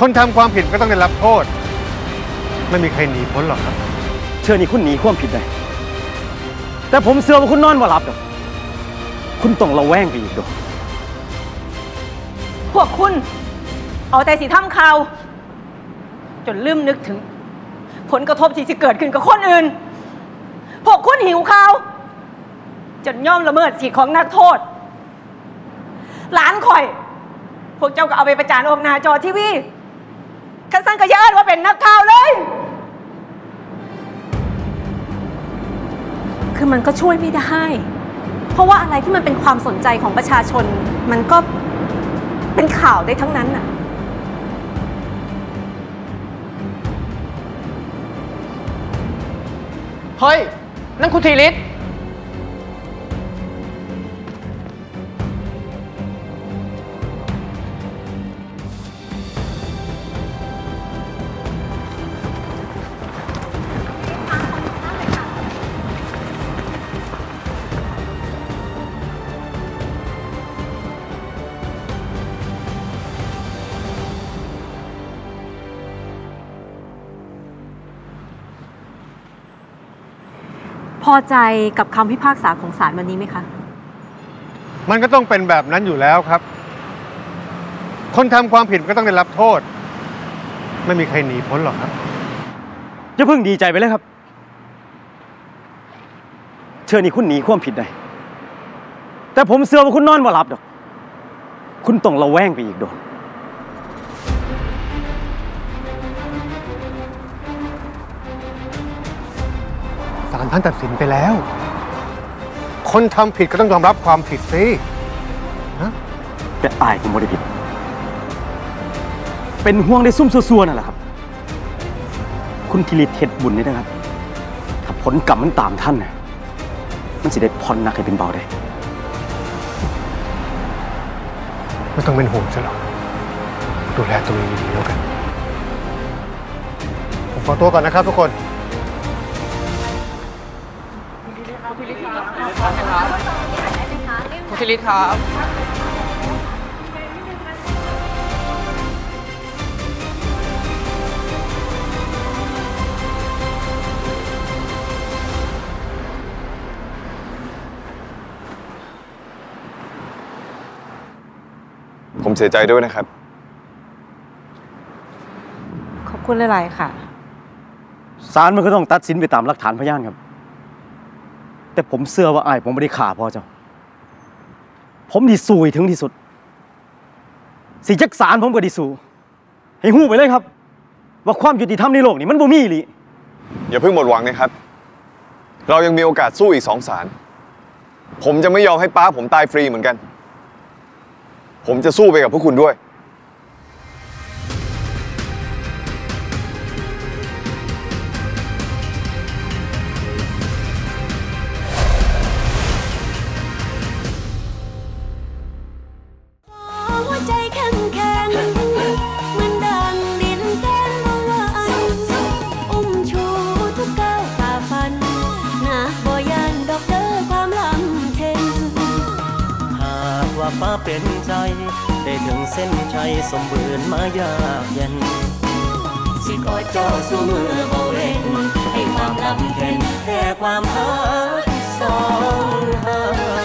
คนทำความผิดก็ต้องได้รับโทษ ไม่มีใครหนีพ้นหรอกครับ เชื่อนี่คุณหนีความผิดได้ แต่ผมเชื่อว่าคุณนอนว่าหลับดอกคุณต้องระแวงไปอีกดอกพวกคุณ เอาแต่สิทำข่าวจนลืมนึกถึง ผลกระทบที่จะเกิดขึ้นกับคนอื่น พวกคุณหิวข่าวจนย่อมละเมิดสิทธิของนักโทษ หลานข่อย พวกเจ้าก็เอาไปประจานออกหน้าจอทีวี คันสั้นก็อยาเอิ้นว่าเป็นนักข่าวเลย คือมันก็ช่วยไม่ได้ เพราะว่าอะไรที่มันเป็นความสนใจของประชาชน มันก็เป็นข่าวได้ทั้งนั้นน่ะเฮ้ย นั่นคุณธีริศ พอใจกับคำพิพากษาของศาลวันนี้ไหมคะ มันก็ต้องเป็นแบบนั้นอยู่แล้วครับ คนทำความผิดก็ต้องได้รับโทษ ไม่มีใครหนีพ้นหรอกครับจะเพิ่งดีใจไปเลยครับ เชื่อนี่คุณหนีความผิดได้แต่ผมเชื่อว่าคุณนอนว่าหลับดอก คุณต้องระแวงไปอีกโดน ศาลท่านตัดสินไปแล้ว คนทำผิดก็ต้องยอมรับความผิดสิแต่อายผมบ่ได้ผิด เป็นห่วงได้ซุ่มซัวๆนั่นแหละครับ คุณทิริเทศบุญนี่นะครับ ถ้าผลกรรมมันตามท่านน่ะมันสิได้พรหนักให้เป็นเบาได้ ไม่ต้องเป็นห่วงซะหรอก ดูแลตัวเองดีๆแล้วกัน ผมขอตัวก่อนนะครับทุกคน คุณธีริศครับ ผมเสียใจด้วยนะครับ ขอบคุณหลาย ๆ ค่ะ ศาลมันก็ต้องตัดสินไปตามหลักฐานพยานครับ แต่ผมเชื่อว่าอายผมไม่ได้ฆ่าพ่อเจ้า ผมดีสู้ถึงที่สุด สิจักสารผมก็ดีสู้ให้หู้ไปเลยครับ ว่าความยุติธรรมในโลกนี้มันบ่มีอีหลีอย่าเพิ่งหมดหวังนะครับ เรายังมีโอกาสสู้อีกสองศาลผมจะไม่ยอมให้ป้าผมตายฟรีเหมือนกัน ผมจะสู้ไปกับพวกคุณด้วย ฟ้าเป็นใจ ได้ถึงเส้นชัยสมบูรณ์มายากเย็นสิกอดเจ้าสู้มือบ่เร่งให้ความลำเค็นแค่ความหาสองหา